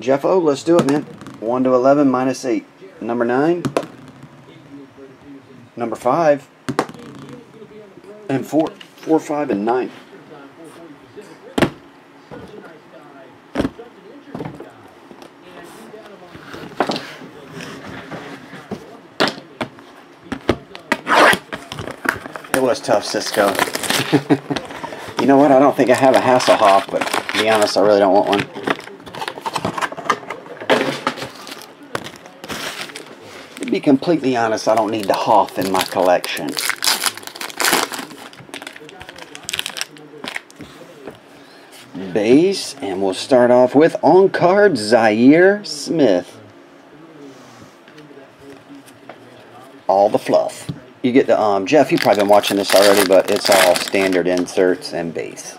Jeff O, let's do it, man. 1 to 11 minus 8. Number 9. Number 5. And 4. 4, 5, and 9. It was tough, Cisco. you know what? I don't think I have a Hasselhoff, but to be honest, I really don't want one. To be completely honest, I don't need the Hoff in my collection. Base, and we'll start off with on card Zhaire Smith. All the fluff. You get the um Jeff. You've probably been watching this already, but it's all standard inserts and base.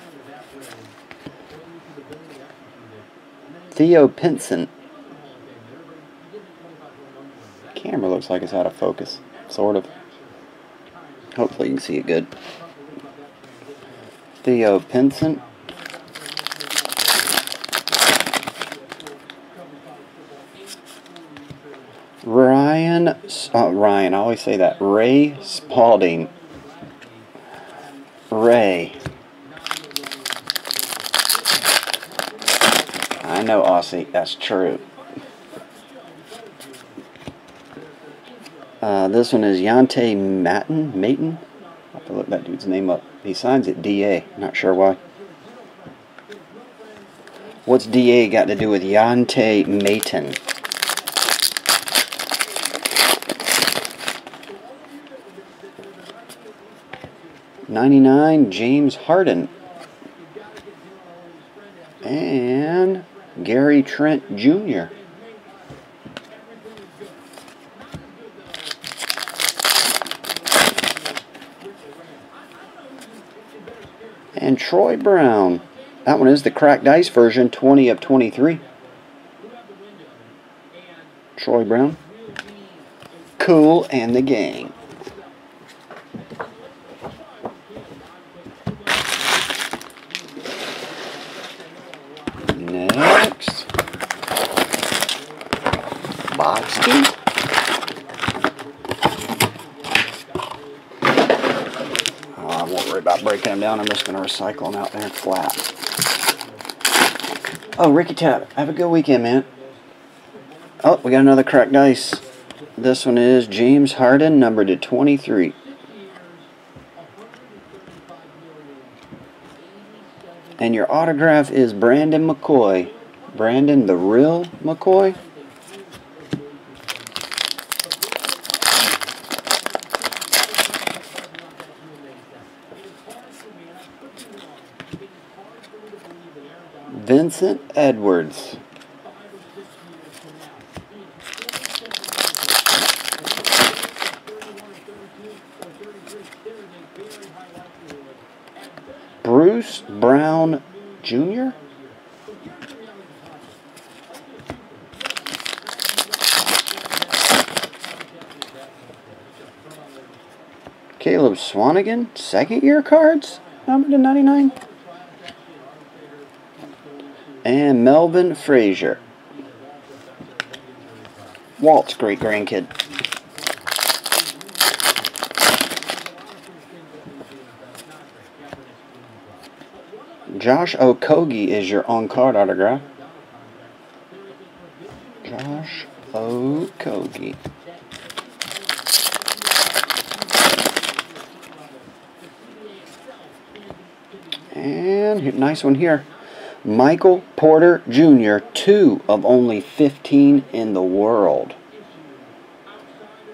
Theo Pinson. Camera looks like it's out of focus, sort of. Hopefully you can see it good. Theo Pinson. Ryan, uh, Ryan, I always say that. Ray Spalding. Ray. I know, Aussie, that's true. Uh, this one is Yante Maten. Maton? I have to look that dude's name up. He signs it DA. Not sure why. What's DA got to do with Yante Maton? Ninety-nine, James Harden. And Gary Trent Jr. And Troy Brown. That one is the cracked ice version, 20 of 23. Troy Brown. Cool and the gang. Next. Box two. Oh, I won't worry about breaking them down. I'm just going to recycle them out there flat. Oh, Ricky Tap. Have a good weekend, man. Oh, we got another cracked ice. This one is James Harden, numbered to 23. And your autograph is Brandon McCoy. Brandon the real McCoy? Vincent Edwards. Bruce Brown Jr. Caleb Swanigan, second year cards, number to 99. Melvin Frazier. Walt's great grandkid. Josh Okogie is your on card autograph. Josh Okogie. And nice one here. Michael Porter Jr., two of only 15 in the world.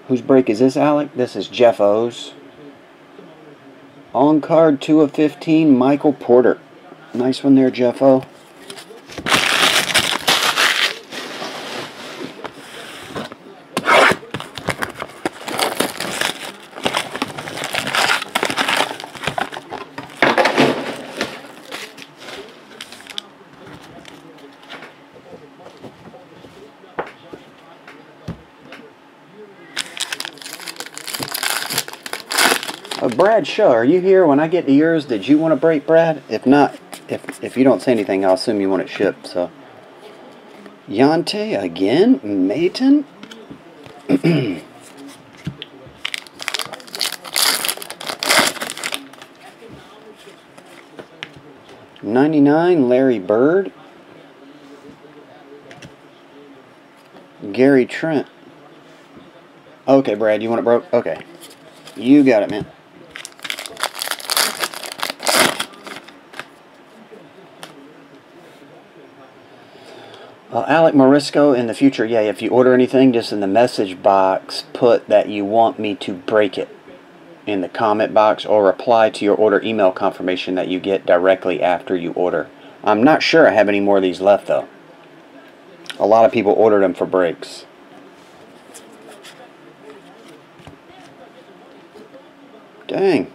Whose break is this, Alec? This is Jeff O's. On card, two of 15, Michael Porter. Nice one there, Jeff O. Uh, Brad Shaw, are you here when I get to yours? Did you want to break, Brad? If not, if if you don't say anything, I'll assume you want it shipped. So, Yante again. Maten. 99, Larry Bird. Gary Trent. Okay, Brad, you want it broke? Okay. You got it, man. Uh, Alec Morisco, in the future, yeah, if you order anything, just in the message box, put that you want me to break it in the comment box or reply to your order email confirmation that you get directly after you order. I'm not sure I have any more of these left though. A lot of people ordered them for breaks. Dang.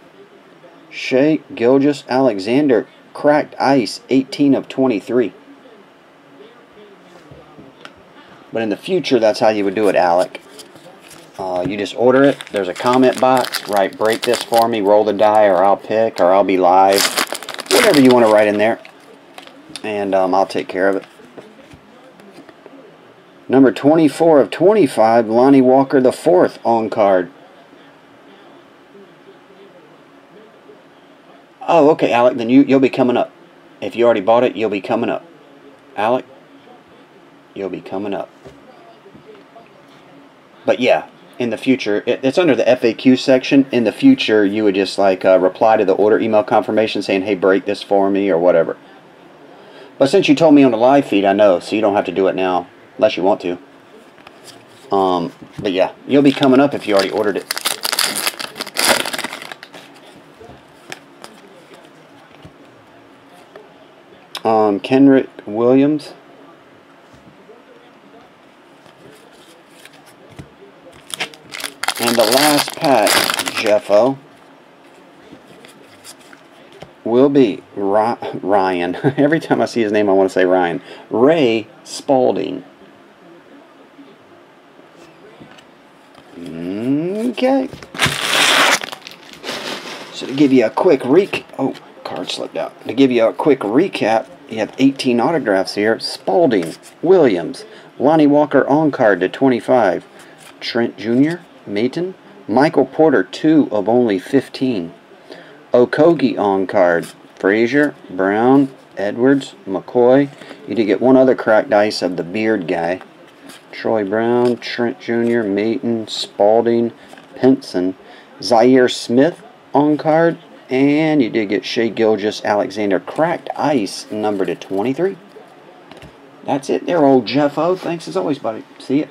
Shea Gilgis Alexander cracked ice 18 of 23. But in the future, that's how you would do it, Alec. Uh, you just order it. There's a comment box. Write, break this for me, roll the die, or I'll pick, or I'll be live. Whatever you want to write in there. And um, I'll take care of it. Number 24 of 25, Lonnie Walker the fourth on card. Oh, okay, Alec. Then you you'll be coming up. If you already bought it, you'll be coming up. Alec, you'll be coming up. But yeah, in the future, it, it's under the FAQ section. In the future, you would just like uh, reply to the order email confirmation saying, hey, break this for me or whatever. But since you told me on the live feed, I know, so you don't have to do it now unless you want to. Um, but yeah, you'll be coming up if you already ordered it. Um, Kenrich Williams. And the last pack, Jeffo, will be Ryan. Every time I see his name, I want to say Ryan. Ray Spalding. Okay. So to give you a quick recap, oh, card slipped out. To give you a quick recap, you have 18 autographs here. Spalding, Williams, Lonnie Walker on card to 25, Trent Jr., Maten. Michael Porter, 2 of only 15. Okogie on card. Frazier, Brown, Edwards, McCoy. You did get one other cracked ice of the beard guy. Troy Brown, Trent Jr., Maten, Spalding, Pinson, Zhaire Smith on card. And you did get Shai Gilgeous-Alexander cracked ice number to 23. That's it there, old Jeffo. Thanks as always, buddy. See ya.